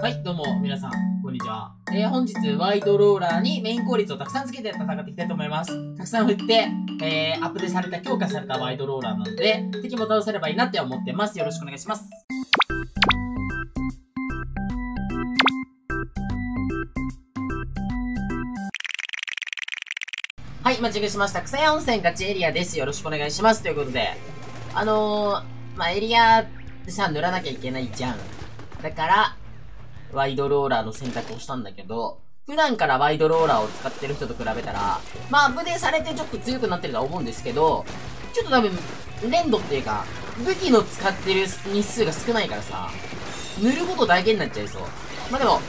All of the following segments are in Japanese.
はい、どうも、皆さん、こんにちは。えー、本日、ワイドローラーにメイン効率をたくさんつけて戦っていきたいと思います。たくさん振って、えー、アップデートされた、強化されたワイドローラーなので、敵も倒せればいいなって思ってます。よろしくお願いします。はい、マッチングしました。草屋温泉ガチエリアです。よろしくお願いします。ということで、あのー、まあ、エリアでさ、塗らなきゃいけないじゃん。だから、ワイドローラーの選択をしたんだけど、普段からワイドローラーを使ってる人と比べたら、まあ、アップデートされてちょっと強くなってるとは思うんですけど、ちょっと多分、連動っていうか、武器の使ってる日数が少ないからさ、塗ることだけになっちゃいそう。まあでも、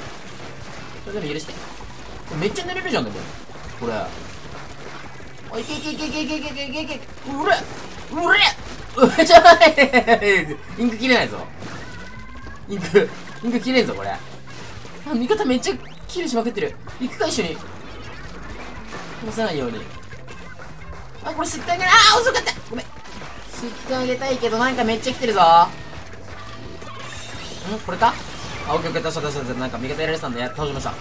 それでも許して。めっちゃ塗れるじゃん、でも。これ。おい、いけいけいけいけいけいけいけいけいけうれうれうれじゃない インク切れないぞ。インク、インク切れんぞ、これ。あ、味方めっちゃキルしまくってる。行くか、一緒に。殺さないように。あ、これ吸ってあげる。あー、遅かったごめん。吸ってあげたいけど、なんかめっちゃ来てるぞ。んこれか？あ、オッケーオッケー、出した出した出た。なんか味方やられてたんで、や倒しました。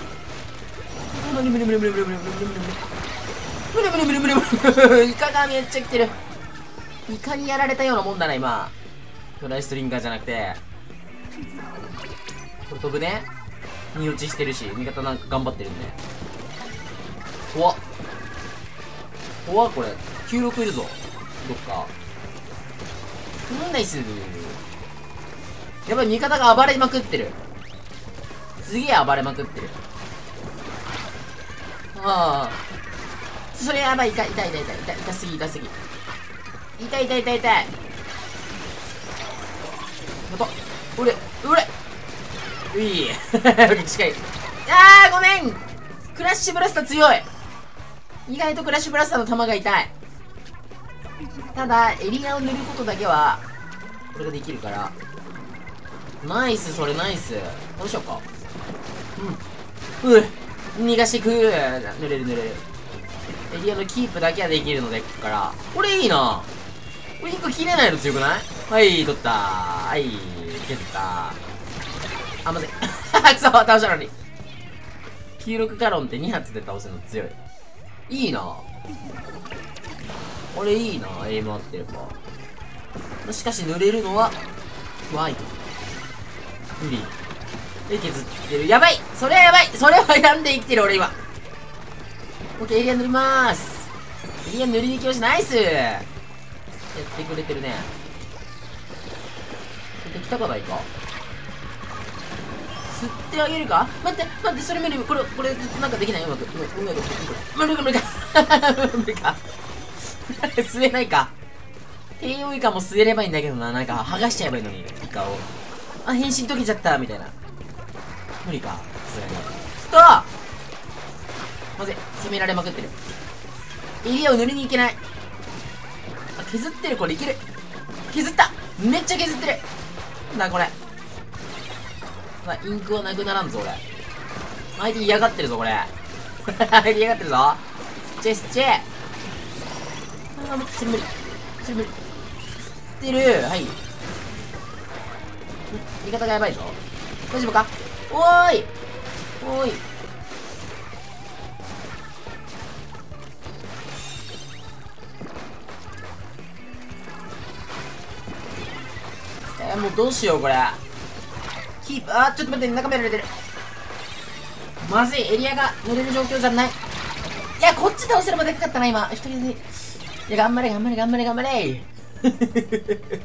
無理無理無理無理無理無理無理無理無理無理無理無理無理無理無理イカがめっちゃ来てる。イカにやられたようなもんだな、今。トライストリンガーじゃなくて。これ飛ぶね。身落ちしてるし、味方なんか頑張ってるんで。怖っ。怖っ、これ。96いるぞ。どっか。うん、ナイスやばい、味方が暴れまくってる。すげえ暴れまくってる。ああ。それやばい、痛い、痛い、痛い、痛い、痛い、痛すぎ、痛すぎ。痛い、痛い、痛い、痛い。やば、俺、俺うい近い。あー、ごめんクラッシュブラスター強い意外とクラッシュブラスターの弾が痛い。ただ、エリアを塗ることだけは、これができるから。ナイス、それナイス。どうしようか。うん。うっ逃がしてくー塗れる塗れる。エリアのキープだけはできるので、ここから。これいいなこれ1個切れないの強くない？はい、取ったはい、蹴ったあ、まずい。く そ倒したのに。96カロンって2発で倒せるの強い。いいなこれいいなエイム合ってれば。しかし塗れるのは、ワイド。無理。で、削ってる。やばいそれはやばいそれは病んで生きてる俺今。オッケー、エリア塗りまーす。エリア塗りに行きました。ナイスやってくれてるね。できたかないか吸ってあげるか？待って、待って、それ無理。これ、これ、なんかできない？うまく。うまく、うまく、無理か、無理か。無理か。吸えないか。低温イカも吸えればいいんだけどな。なんか、剥がしちゃえばいいのに、イカを。あ、変身溶けちゃった、みたいな。無理か。さすがに。ストーまずい、攻められまくってる。エリアを塗りに行けない。あ、削ってる、これいける。削っためっちゃ削ってるな、これ。まあ、インクはなくならんぞ、俺。相手嫌がってるぞ、これ。相手嫌がってるぞ。すっちゃいすっちゃい。あー、それ無理。それ無理。吸ってる。はい。味方がやばいぞ。大丈夫か？おーいおーいえー、もうどうしようこれキープ。あーちょっと待って中見られてる。まずいエリアが乗れる状況じゃない。いやこっち倒せればでかかったな今。一人で。いや頑張れ頑張れ頑張れ頑張れ。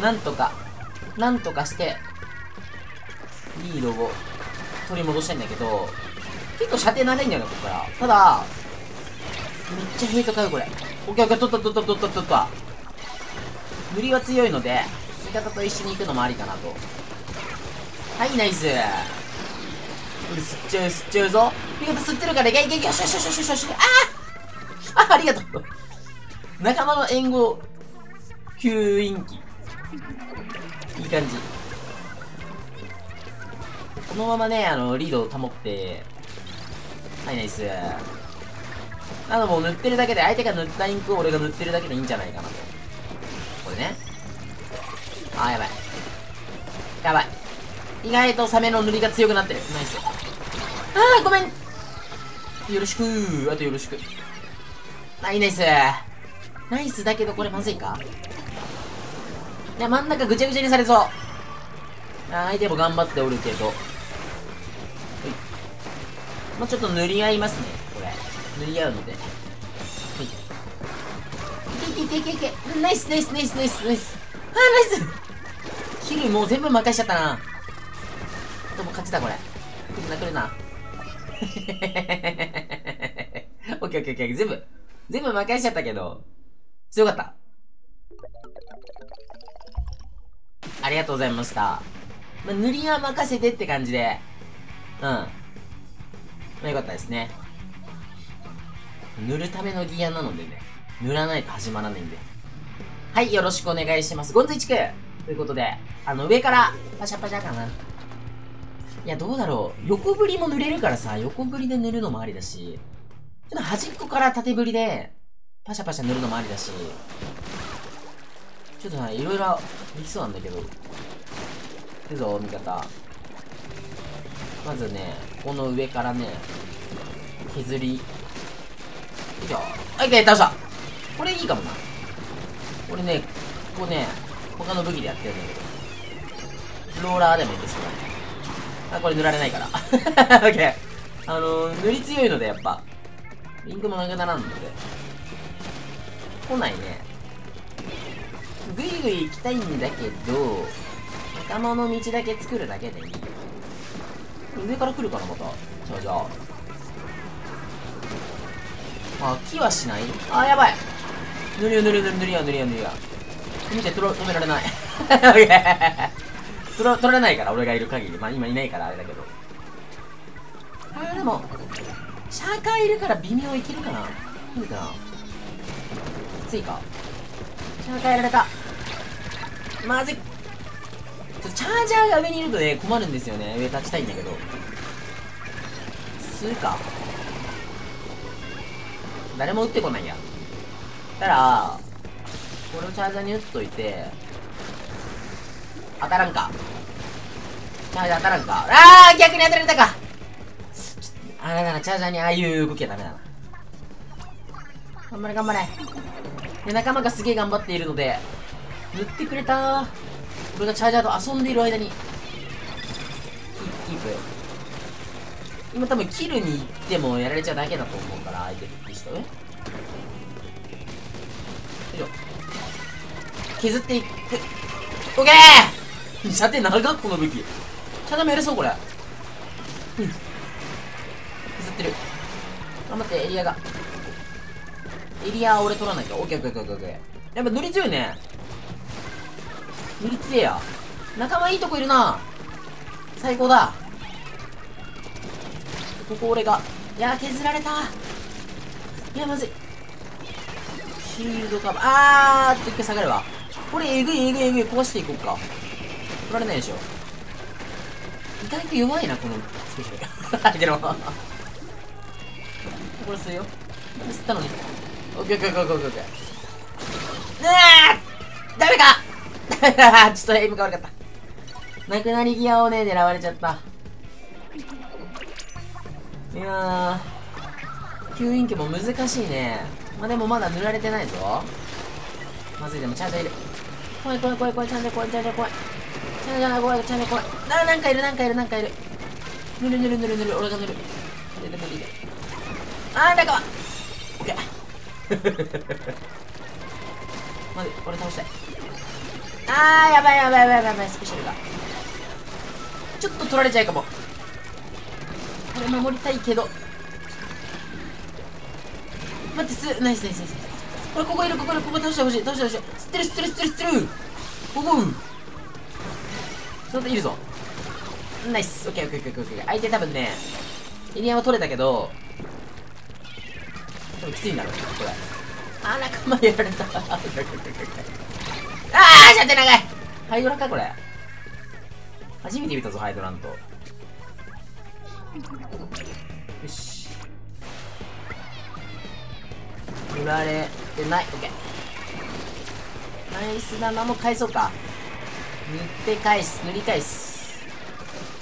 なんとかなんとかしてリードを取り戻したいんだけど結構射程長いんだよねここから。ただめっちゃヘイト買うこれ。オッケーオッケー取った取った取った取った。塗りは強いので方と一緒に行くのもありかなと。はいナイス。これ吸っちゃう吸っちゃうぞ。味方吸ってるからいけいけいけよしよしよしよしよしあーあありがとう。仲間の援護吸引機いい感じ。このままねあのリードを保って。はいナイス。あのもう塗ってるだけで相手が塗ったインクを俺が塗ってるだけでいいんじゃないかなと。これね。あやばいやばい意外とサメの塗りが強くなってる。ナイス。あー、ごめん。よろしくあとよろしく。はい、ナイス。ナイスだけどこれまずいか？いや、真ん中ぐちゃぐちゃにされそう。相手も頑張っておるけど。もうちょっと塗り合いますね、これ。塗り合うので。はい。いけいけいけいけ。ナイスナイスナイスナイスナイス。あ、ナイスキルもう全部任しちゃったな。でも勝ちだ、これ。来るな、来るな。オッケーオッケーオッケー。全部、全部任しちゃったけど、強かった。ありがとうございました。まあ、塗りは任せてって感じで、うん。まあ、よかったですね。塗るためのギアなのでね、塗らないと始まらないんで。はい、よろしくお願いします。ゴンズイチクということで、あの、上からパシャパシャかな。いや、どうだろう。横振りも塗れるからさ、横振りで塗るのもありだし、ちょっと端っこから縦振りで、パシャパシャ塗るのもありだし、ちょっとさ、いろいろできそうなんだけど。いくぞ、味方。まずね、この上からね、削り。よいしょ。はい、倒したこれいいかもな。これね、ここね、他の武器でやってるんだけど。ローラーでもいいですよね。あ、これ塗られないから。オッケー。あのー、塗り強いのでやっぱ、リンクもなくならんので。来ないね。ぐいぐい行きたいんだけど、仲間の道だけ作るだけでいい。上から来るかな、また。じゃあじゃあ。あ、木はしない？あ、やばい。塗るよ塗るよ塗るよ塗るよ塗るよ。見て、止められない。取ら取られないから、俺がいる限り。まあ今いないからあれだけど。あ、でも、シャーカーいるから微妙いけるかないいかなきついかシャーカーやられた。まずい。チャージャーが上にいるとね、困るんですよね。上立ちたいんだけど。するか。誰も撃ってこないや。たら、これをチャージャーに撃っといて、当たらんか。チャージャー当たらんか。あー逆に当たられたかあれだな、チャージャーにああいう動きはダメだな。頑張れ頑張れ。で、仲間がすげえ頑張っているので、塗ってくれた俺がチャージャーと遊んでいる間にキープ今多分キルに行ってもやられちゃうだけだと思うから相手の人ねよいしょ削っていく。オッケー！射程長っこの武器。チャージャーもやれそうこれ。うん。削ってる。頑張ってエリアが。エリアは俺取らないとオッケーオッケーオッケーオッケー。やっぱ乗り強いね。無理つえや。仲間いいとこいるな。最高だ。ここ俺が。いや削られた。いやまずい。シールドカバー。あーっと一回下がるわこれえぐいえぐいえぐい壊していこうか取られないでしょ意外と弱いなこのスペシャルけどこれするよ吸ったのにオッケーオッケーオッケーオッケーオッケーうわーダメか ちょっとエイムが悪かった。なくなり際をね、狙われちゃった。いやー、吸引機も難しいね。まあ、でもまだ塗られてないぞ。まずい、でもチャージャーいる。怖い怖い怖い怖い、チャージャー怖い、チャージャー怖い。チャージャー怖い、チャージャー怖い。な、なんかいる、なんかいる、なんかいる。塗る塗る塗る塗る、俺が塗る。塗る塗る。あー、なんかは。オッケー。まず、これ倒したい。あー、やばいやばいやばいやばい、スペシャルが。ちょっと取られちゃうかも。これ守りたいけど。待って、す、ナイスナイスナイス。これ、ここいる、ここいる、ここ倒してほしい、倒してほしい。吸ってる、吸ってる、吸ってる、吸ってる。ここそのいるぞ。ナイス。オッケーオッケーオッケーオッケー。相手多分ね、エリアは取れたけど、多分きついんだろう、これ。あー、仲間やられた。ああ射程長いハイドラかこれ。初めて見たぞ、ハイドラント。よし。塗られてない。オッケー。ナイスなのも返そうか。塗って返す。塗り返す。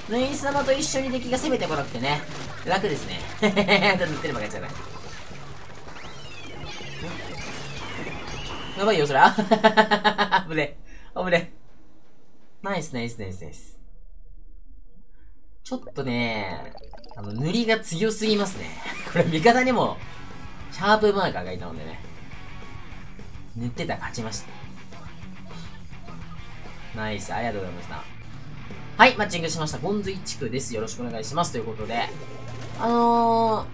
縫い様と一緒に敵が攻めてこなくてね、楽ですね。塗ってれば勝ちじゃない。やばいよ、それ。あぶね。あぶね。ナイスナイスナイスナイス。ちょっとね、あの、塗りが強すぎますね。これ味方にも、シャープマーカーがいたのでね。塗ってたら勝ちました。ナイス、ありがとうございました。はい、マッチングしました。ゴンズイ地区です。よろしくお願いします。ということで、あの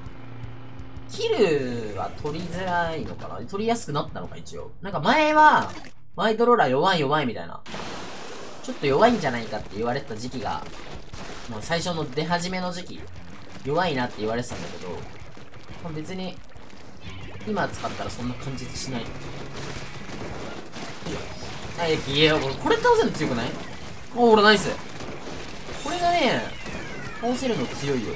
ー、キルは取りづらいのかな？取りやすくなったのか、一応。なんか前は、ワイドローラー弱い弱いみたいな。ちょっと弱いんじゃないかって言われてた時期が、もう最初の出始めの時期、弱いなって言われてたんだけど、別に、今使ったらそんな感じしない。はい、いや、これ、これ倒せるの強くない？お、ほら、ナイス。これがね、倒せるの強いよ。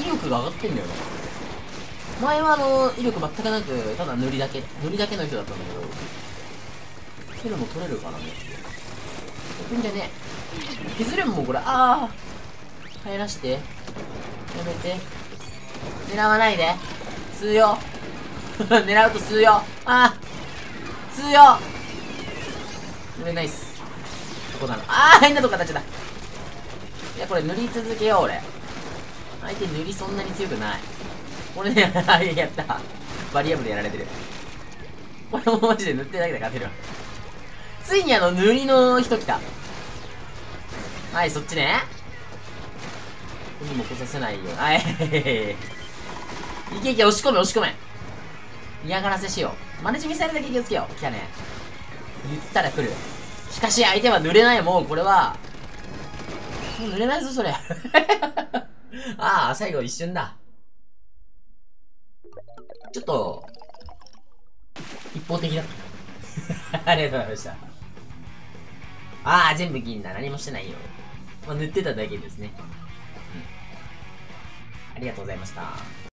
威力が上がってんだよな。前はあの、威力全くなく、ただ塗りだけ、塗りだけの人だったんだけど、キルも取れるからね。いくんじゃねえ。削れんもん、これ。ああ。帰らして。やめて。狙わないで。吸うよ。狙うと吸うよ。ああ。吸うよ。れナイス。どこなのあー変なとこ形だ。いや、これ塗り続けよう、俺。相手塗りそんなに強くない。俺ね、あやった。バリアブルやられてる。これもマジで塗ってるだけで勝てる。ついにあの、塗りの人来た。はい、そっちね。ここにも来させないよ。はい。いけいけ、押し込め、押し込め。嫌がらせしよう。マネジミサイルだけ気をつけよう。来たね。言ったら来る。しかし相手は濡れないもう、これは。もう濡れないぞ、それ。ああ、最後一瞬だ。ちょっと、一方的だった。ありがとうございました。ああ、全部銀だ。何もしてないよ。まあ、塗ってただけですね。うん。ありがとうございました。